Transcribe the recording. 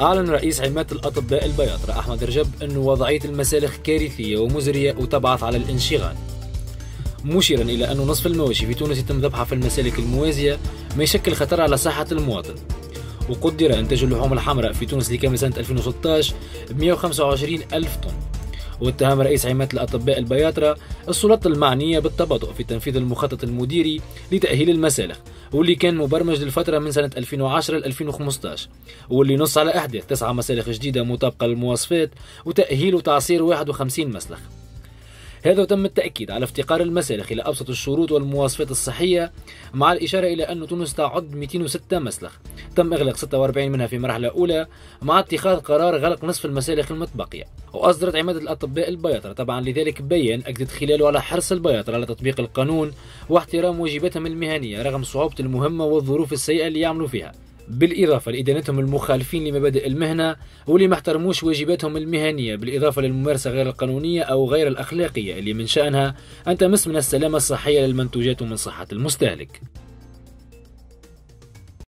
أعلن رئيس عماد الأطباء البياطرة أحمد رجب أن وضعية المسالخ كارثية ومزرية وتبعث على الانشغال. مشيرا إلى أن نصف المواشي في تونس يتم ذبحها في المسالك الموازية ما يشكل خطر على صحة المواطن. وقدر إنتاج اللحوم الحمراء في تونس لكامل سنة 2016 ب 125 ألف طن. واتهم رئيس عماد الأطباء البياطرة السلطات المعنية بالتباطؤ في تنفيذ المخطط المديري لتأهيل المسالخ واللي كان مبرمج للفترة من سنة 2010 ل 2015 واللي نص على إحداث تسعة مسالخ جديدة مطابقة للمواصفات وتأهيل وتعصير 51 مسلخ. هذا وتم التأكيد على افتقار المسالخ إلى أبسط الشروط والمواصفات الصحية مع الإشارة إلى أن تونس تعد 206 مسلخ. تم إغلاق 46 منها في مرحلة أولى مع اتخاذ قرار غلق نصف المسالخ المتبقية. وأصدرت عمادة الأطباء البياطرة. طبعا لذلك بيان أكدت خلاله على حرص البياطرة على تطبيق القانون واحترام واجباتهم المهنية رغم صعوبة المهمة والظروف السيئة اللي يعملوا فيها. بالإضافة لإدانتهم المخالفين لمبادئ المهنة واللي ما احترموش واجباتهم المهنية بالإضافة للممارسة غير القانونية أو غير الأخلاقية اللي من شأنها أن تمس من السلامة الصحية للمنتوجات ومن صحة المستهلك.